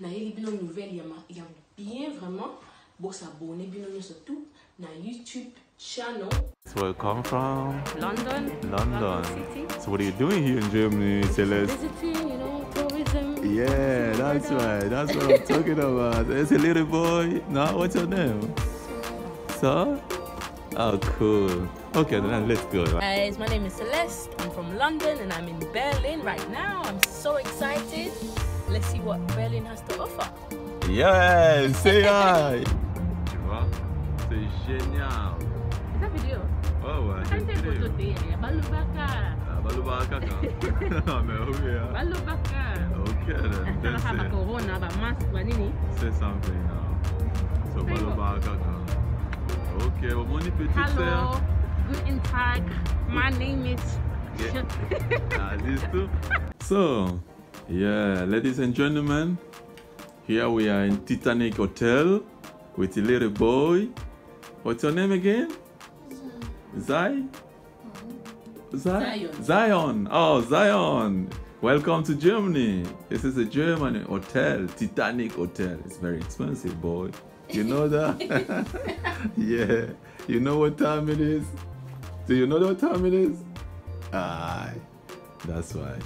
nayeli bino nouvelle ya, ma- ya bien vraiment bosabone bino nyonso tout na youtube channel So where you come from? london London. city So what are you doing here in Germany, Celeste? visiting you know tourism Yeah, that's right. That's what I'm talking about. It's a little boy. Now, what's your name? So? Oh, cool. Okay, then let's go. Guys, my name is Celeste. I'm from London and I'm in Berlin right now. I'm so excited. Let's see what Berlin has to offer. Yeah, say hi. Tu vois, c'est génial. Is that video? Oh, ouais, I c'est can't take photo vidéo. there. Balubaka. Ah, bah, le bar, caca. Ah, mais oui, hein. Balubaka. Ok, then, then Hapa say, corona ba mask ba nini? say something now. So, bah, le bar, caca. Ok, bon, mon petit Hello. frère. Guten Tag. My name is Yeah. Ah, this too. So, yeah, ladies and gentlemen, here we are in Titanic Hotel with a little boy. What's your name again? Zai? Zai? Zion. Zion. Oh, Zion. Welcome to Germany. This is a German hotel, Titanic Hotel. It's very expensive, boy. You know that? yeah. You know what time it is? Do you know what time it is? Aye. That's why.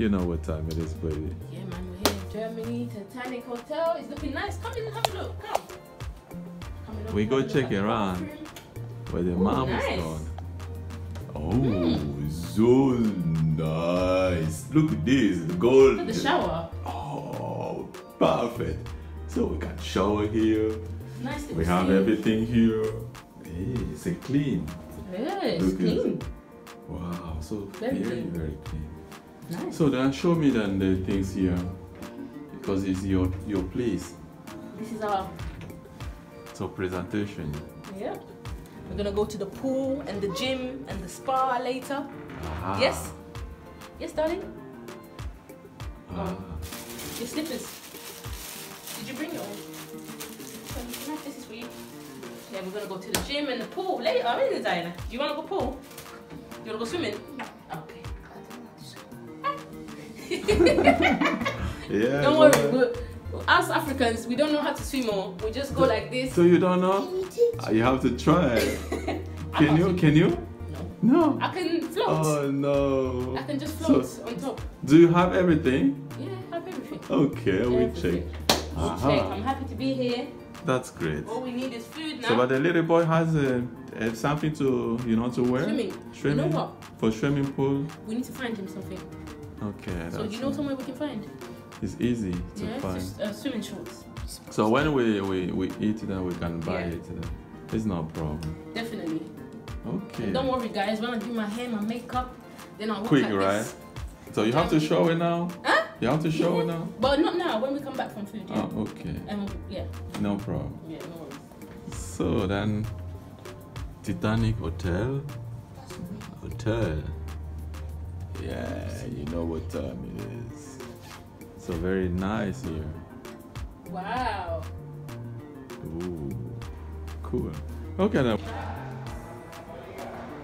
You know what time it is, baby. Yeah, man, we're here in Germany. Titanic Hotel. It's looking nice. Come in and have a look. Come. Come We go have a look check around. Where the Ooh, mom is gone. Oh, hmm. so nice. Look at this. the Gold. Look at the shower. Oh, perfect. So we got shower here. Nice. We have everything here. Hey, it's a clean. Yeah, it's Look clean. Wow, so Very very, very clean. Nice. So then show me then the things here. Because it's your your place. This is our So presentation. yeah. We're gonna go to the pool and the gym and the spa later. Ah. Yes. Yes, darling. Ah. Your slippers. Did you bring your This is for you. Yeah, we're gonna go to the gym and the pool later. I'm in designer. Do you wanna go pool? Do you wanna go swimming? Yeah. Don't worry. We're, us Africans, we don't know how to swim or we just go like this. So you don't know? Ah, You have to try. Can you? Can you? No. No. I can float. Oh no. I can just So- float on top. Do you have everything? Yeah, I have everything. Okay, we Everything. check. We Aha. check. I'm happy to be here. That's great. All we need is food now. So, but the little boy has uh, uh, something to, you know, to wear. Swimming. Swimming. You know what? For swimming pool. We need to find him something. Okay, that's So you know somewhere we can find? it's easy to yeah, find. it's just uh, swimming shorts. So when we, we, we eat, then we can buy Yeah. it. Then. It's no problem. Definitely. Okay. And don't worry, guys. When I do my hair, my makeup, then I'll look Quick, like right? this. So you have to show it now. Huh? You have to show it now. But not now. When we come back from food, yeah. Oh, okay. And yeah, No problem. yeah, no worries. So then, Titanic Hotel. Hotel. Yeah, you know what time it is. So very nice here. Wow. Ooh, cool. Ok, then.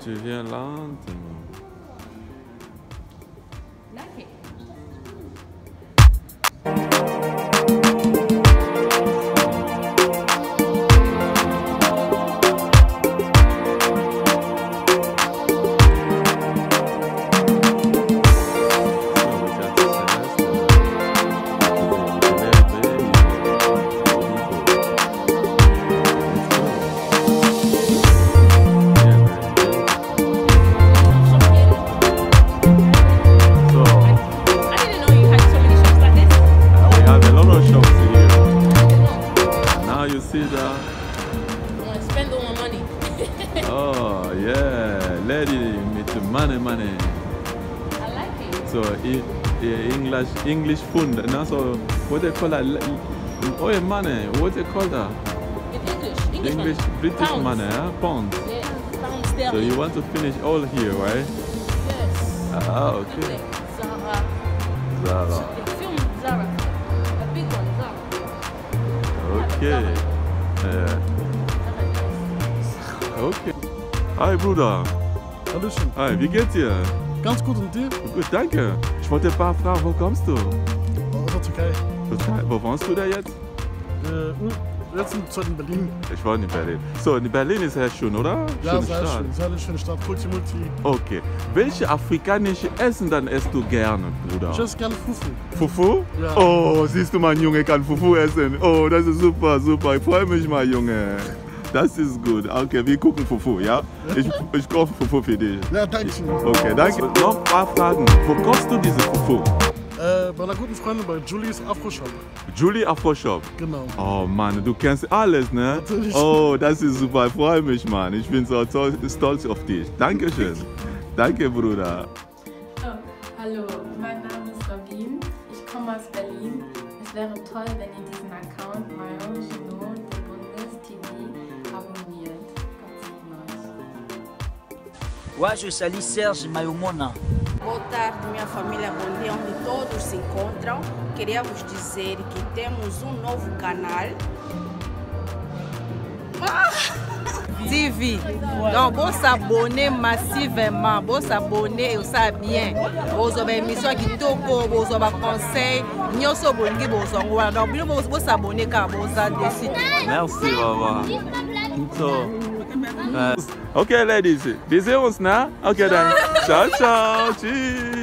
Tu viens lentement. Lady with money, money. I like it. So, i- i- English, English food. And also, what they call that? Oh, yeah, money. What they call that? In English. English, English, money. British Pounds. money, huh? Pounds. Yeah, pounds So you want to finish all here, right? Yes. Ah, okay. Zara. Zara. Yeah, film Zara. A big one, Zara. Okay. Yeah. Okay. Hi, Bruder. Hallöchen. Hi, wie geht's dir? Ganz gut und dir? Gut, danke. Ich wollte ein paar fragen, wo kommst du? Aus der Türkei. Total. Wo wohnst du da jetzt? Äh, letzten Zeit in Berlin. Ich wohne in Berlin. So, in Berlin ist sehr schön, oder? Ja, Schöne sehr schön. Sehr eine schöne Stadt. Multi, multi. Okay. Welche afrikanische Essen dann isst du gerne, Bruder? Ich esse gerne Fufu. Fufu? Ja. Oh, siehst du, mein Junge kann Fufu essen. Oh, das ist super, super. Ich freue mich, mein Junge. Das ist gut. Okay, wir gucken Fufu, ja? Ich, ich kaufe Fufu für dich. Ja, danke schön. Okay, danke. Noch ein paar Fragen. Wo kaufst du diese Fufu? Äh, bei einer guten Freundin bei Julies Afro Shop. Julie Afro Shop. Genau. Oh Mann, du kennst alles, ne? Natürlich. Oh, das ist super. Ich freue mich, Mann. Ich bin so to- stolz auf dich. Dankeschön. Danke, Bruder. Oh, hallo, mein Name ist Robin. Ich komme aus Berlin. Es wäre toll, wenn ihr diesen Account Mayo Junot segne euch. Ouais, je salue Serge Mayomona. Boa tarde, minha família, bom dia, onde todos se encontram. Queria vos dizer que temos um novo canal. TV. Donc, bon s'abonner massivement, bon s'abonner, ça bien. Vous avez une émission qui toko, vous avez un conseil, nyonso bolingi bozongo. Donc, bino bon s'abonner car vous êtes dessus. Merci, Baba. So. Okay, Ladies, wir sehen uns, ne? Okay, dann. Ciao, ciao. Tschüss.